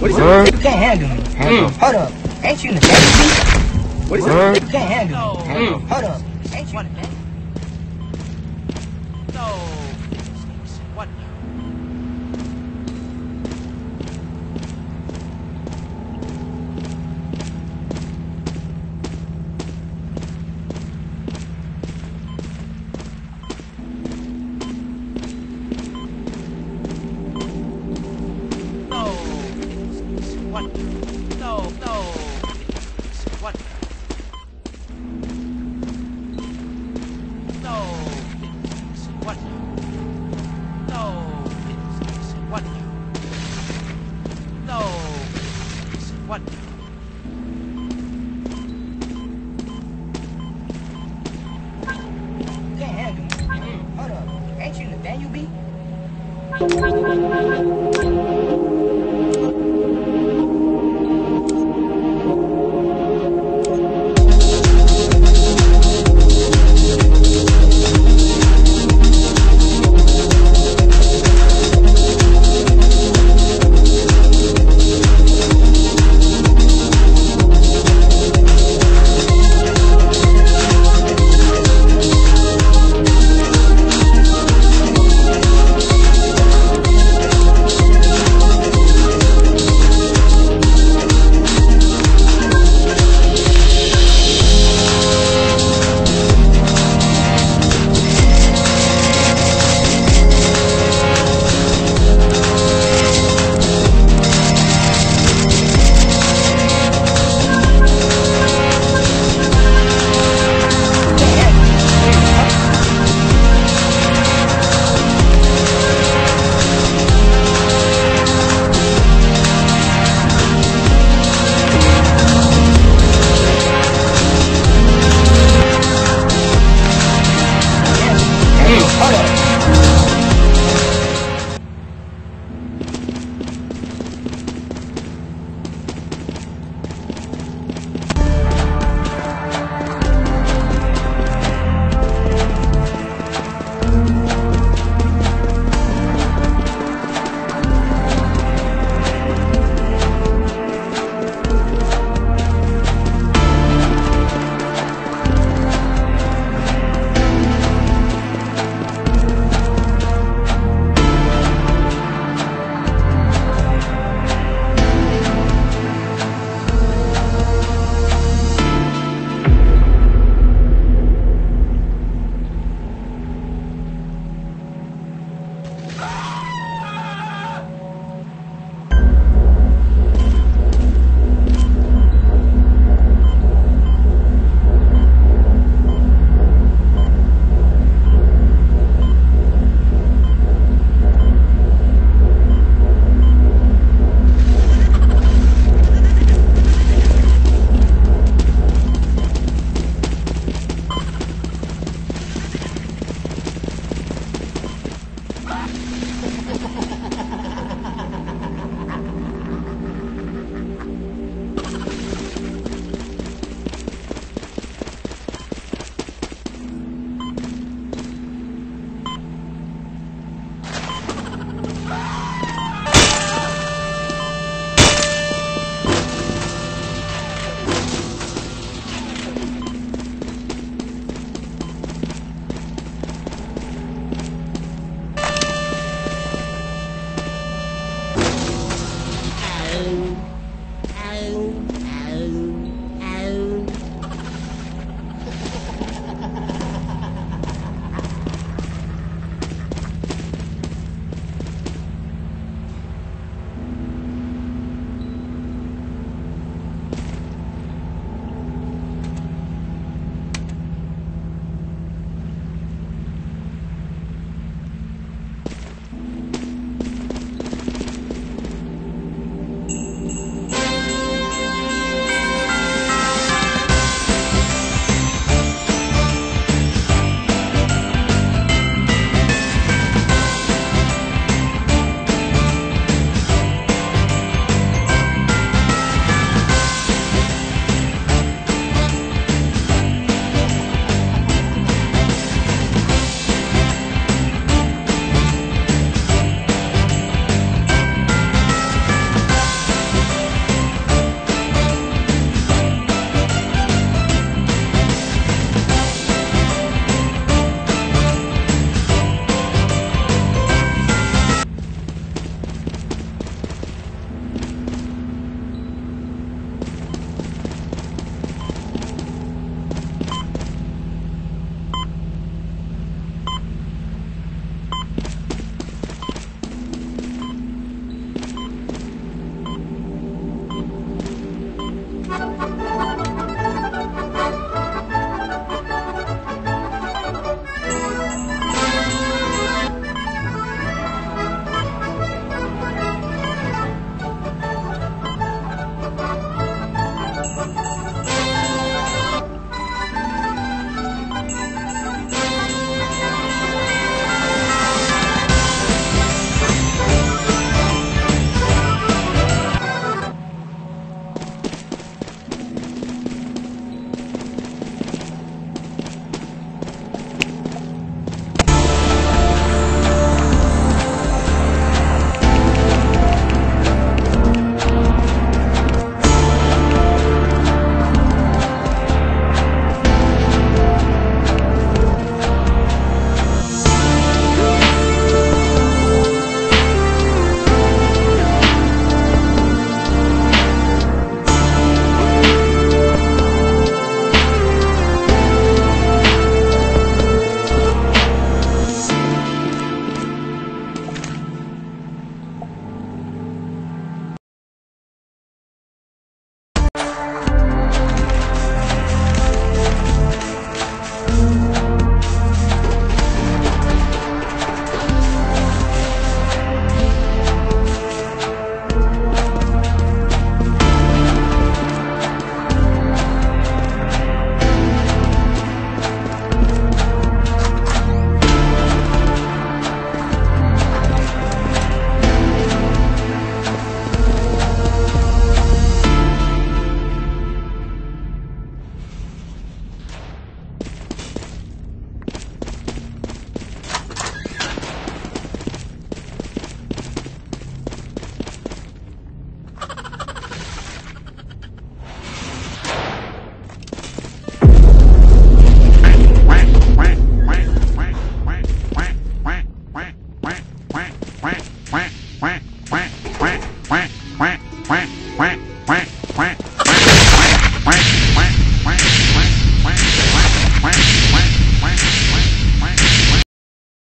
What is Word. it? You can't handle me. Handle. Mm. Hold up. Ain't you in the back? seat? What is Word. it? You can't handle me. Handle. Mm. Hold up. Ain't you in the back? No. What?